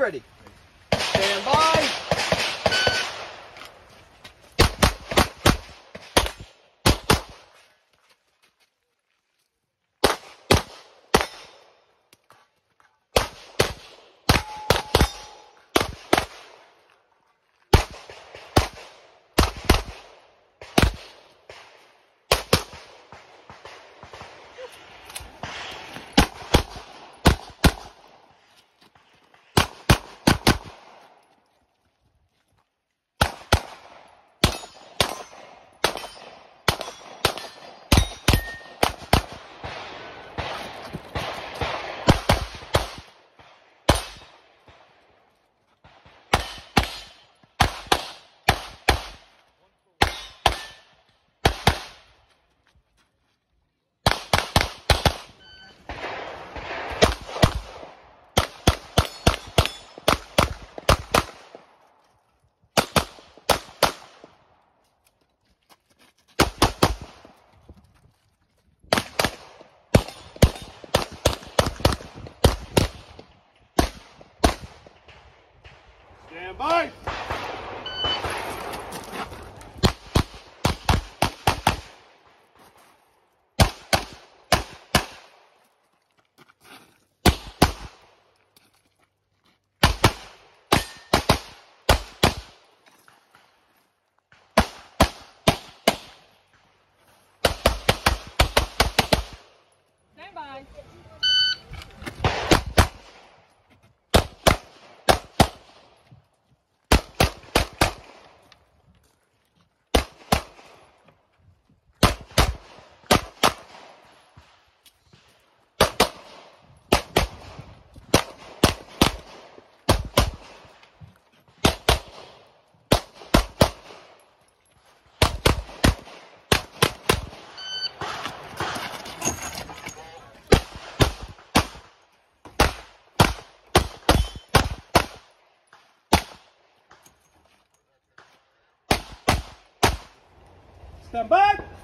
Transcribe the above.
ready. Stand by. Stand by. Stand back.